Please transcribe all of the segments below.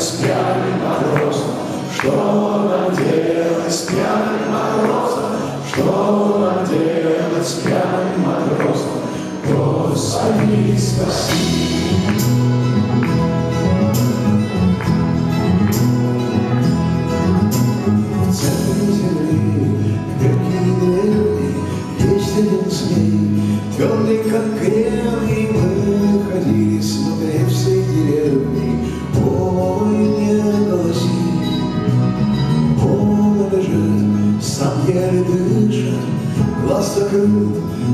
делать пьяным морозом? Что нам делать с пьяным морозом? Что нам делать с пьяным морозом? Позови, спаси. В земли, в дырке дырки, вечный день твердый, как кремний,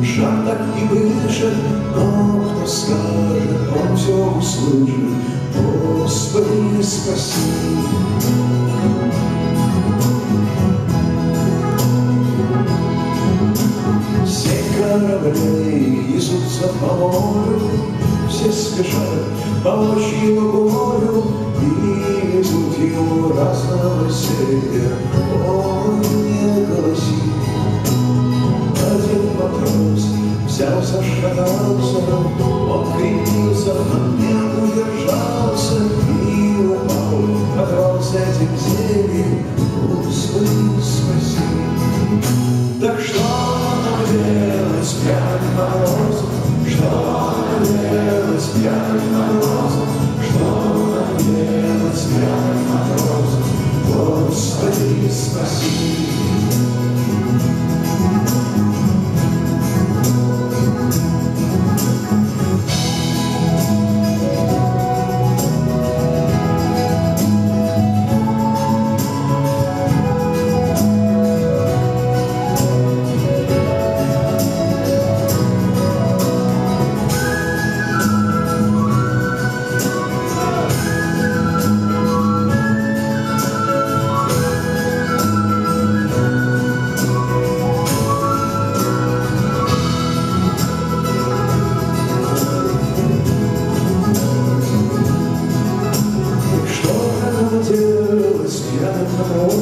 шаг так не дышит, но кто скажет, он все услышит. Господи, спаси. Все корабли несутся по морю, Все спешат помочь его горю И везут ему разного серия. céu, só chega a hora o sol.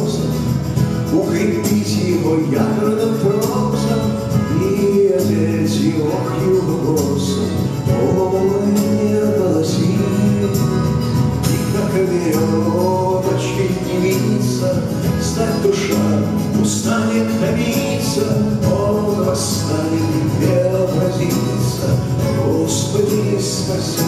Матросом? Укрепить его ядерным тросом И одеть его голосом. Ой, не голоси, И как веревочки девица, Стать душа устанет томиться, Он восстанет преобразится. Господи, спаси.